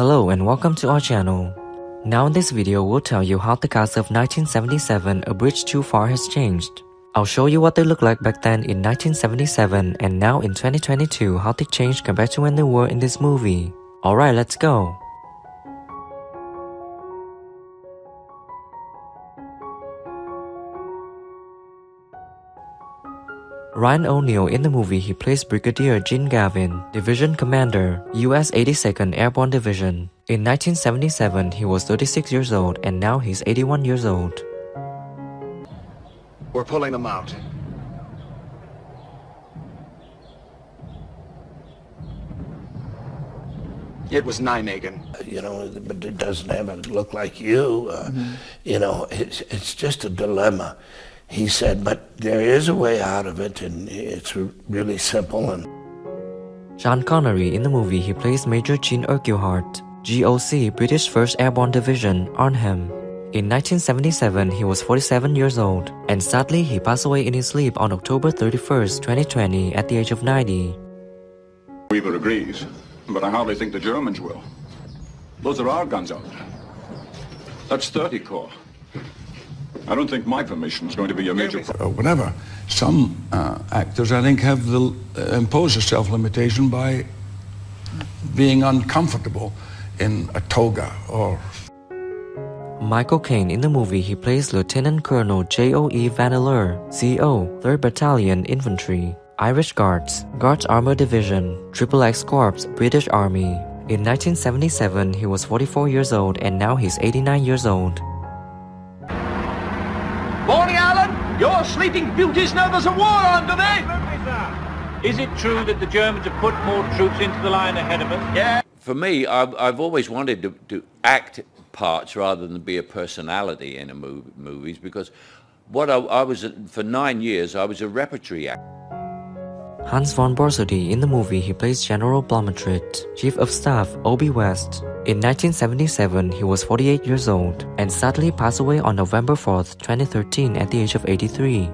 Hello and welcome to our channel. Now in this video we'll tell you how the cars of 1977 A Bridge Too Far has changed. I'll show you what they looked like back then in 1977 and now in 2022 how they changed compared to when they were in this movie. Alright let's go. Ryan O'Neal in the movie he plays Brigadier Gene Gavin, Division Commander, US 82nd Airborne Division. In 1977 he was 36 years old and now he's 81 years old. We're pulling them out. It was Nijmegen. you know, but it doesn't have to look like you. Uh, You know, it's, it's just a dilemma. He said, but there is a way out of it, and it's really simple. And Sean Connery in the movie he plays Major Gene Urquhart, GOC British 1st Airborne Division, Arnhem. In 1977 he was 47 years old, and sadly he passed away in his sleep on October 31st, 2020 at the age of 90. Weaver agrees, but I hardly think the Germans will. Those are our guns out there. That's 30 Corps. I don't think my permission is going to be a major problem. or whatever. Some uh, actors, I think, have the, uh, impose a self-limitation by being uncomfortable in a toga or Michael Caine in the movie he plays Lieutenant Colonel J.O.E. Vandeleur, CO, 3rd Battalion Infantry, Irish Guards, Guards Armor Division, Triple X Corps, British Army. In 1977 he was 44 years old and now he's 89 years old. Your sleeping beauties know there's a war underway. Is it true that the Germans have put more troops into the line ahead of us? Yeah. For me, I've, I've always wanted to, to act parts rather than be a personality in a movie, movies because what I, I was, for nine years, I was a repertory actor. Hans von Borsody in the movie he plays General Blumentritt, Chief of Staff OB West. In 1977 he was 48 years old and sadly passed away on November 4th, 2013 at the age of 83.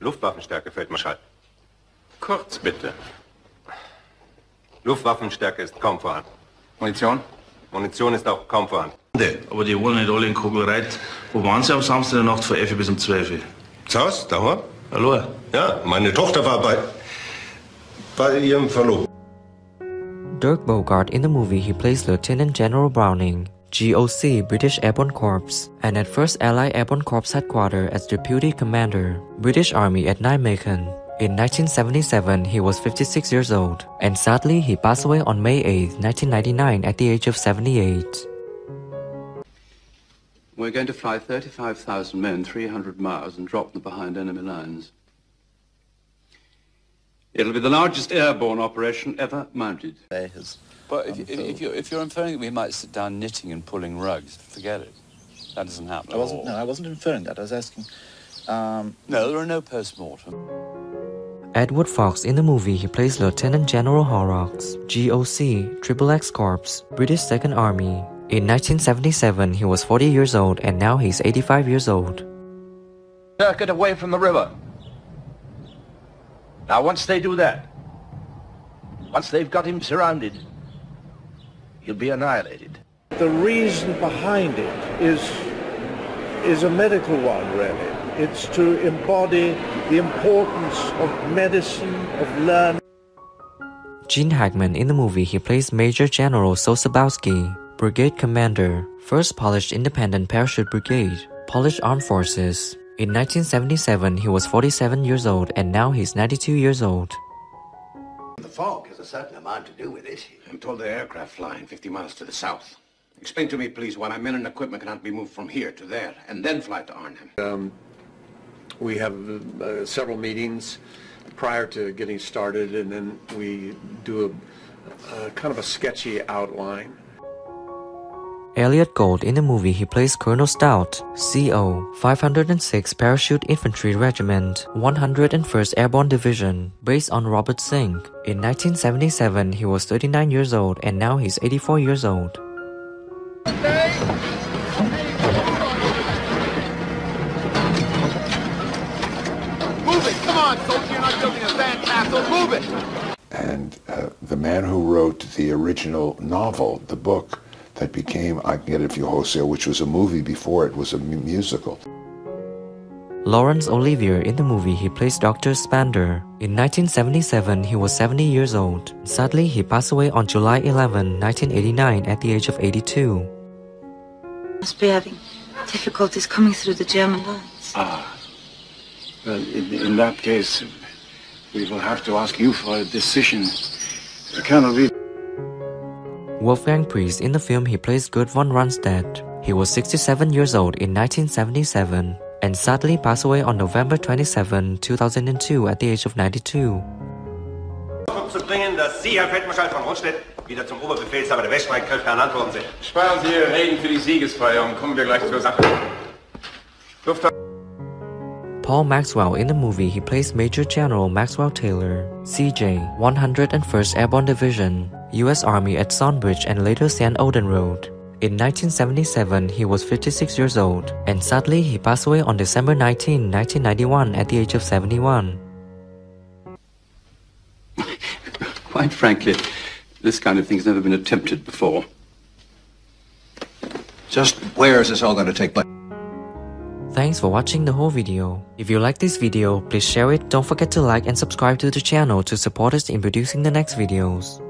Luftwaffenstärke, Feldmarschall. Kurz, bitte. Luftwaffenstärke ist kaum vorhanden. Munition? Munition ist auch kaum vorhanden. Aber die wollen nicht alle in Kugelreit. Wo waren sie am Samstag in der Nacht von 11 bis um 12 Uhr? Zu Hause, daheim? Hallo? Ja, meine Tochter war bei, bei ihrem Verlobten. Dirk Bogarde in the movie he plays Lieutenant General Browning, GOC British Airborne Corps, and at 1st Allied Airborne Corps Headquarters as Deputy Commander, British Army at Nijmegen. In 1977 he was 56 years old, and sadly he passed away on May 8, 1999 at the age of 78. We're going to fly 35,000 men 300 miles and drop them behind enemy lines. It'll be the largest airborne operation ever mounted. But if, if, if, you're, if you're inferring that we might sit down knitting and pulling rugs, forget it. That doesn't happen I wasn't. all. No, I wasn't inferring that. I was asking. Um, No, there are no post-mortem. Edward Fox in the movie he plays Lieutenant General Horrocks, GOC Triple X Corps, British Second Army. In 1977 he was 40 years old and now he's 85 years old. Circuit away from the river. Now, once they do that, once they've got him surrounded, he'll be annihilated. The reason behind it is, is a medical one, really. It's to embody the importance of medicine, of learning. Gene Hackman in the movie he plays Major General Sosabowski, Brigade Commander, 1st Polish Independent Parachute Brigade, Polish Armed Forces. In 1977 he was 47 years old and now he's 92 years old. the fog has a certain amount to do with it. I'm told the aircraft flying 50 miles to the south. Explain to me, please, why my men and equipment cannot be moved from here to there and then fly to Arnhem. Um, we have uh, several meetings prior to getting started, and then we do a, a kind of a sketchy outline. Elliott Gould in the movie he plays Colonel Stout, CO, 506 Parachute Infantry Regiment, 101st Airborne Division, based on Robert Sink. In 1977 he was 39 years old and now he's 84 years old. Move it! Come on, soldier! You're not building a. Move it! and uh, the man who wrote the original novel, the book that became I Can Get It If You Wholesale, which was a movie before it was a musical. Laurence Olivier in the movie he plays Dr. Spaander. In 1977 he was 70 years old. Sadly he passed away on July 11, 1989 at the age of 82. Must be having difficulties coming through the German lines. Ah. Well, in, in that case, we will have to ask you for a decision. Colonel Reed. Wolfgang Preiss in the film he plays Gerd von Rundstedt. He was 67 years old in 1977 and sadly passed away on November 27, 2002 at the age of 92. zu bringen, dass Sie, Herr Feldmarschall von Rundstedt, wieder zum Oberbefehlshaber der Weststreitkräfte ernannt worden sind. Sparen Sie Ihre Reden für die Siegesfeier und kommen wir gleich zur Sache. Lufthansa Paul Maxwell in the movie he plays Major General Maxwell Taylor, CJ, 101st Airborne Division, US Army at Sonbridge and later St. Oedenrode. In 1977, he was 56 years old, and sadly he passed away on December 19, 1991 at the age of 71. Quite frankly, this kind of thing's never been attempted before. Just where is this all going to take place? Thanks for watching the whole video. If you like this video, please share it, don't forget to like and subscribe to the channel to support us in producing the next videos.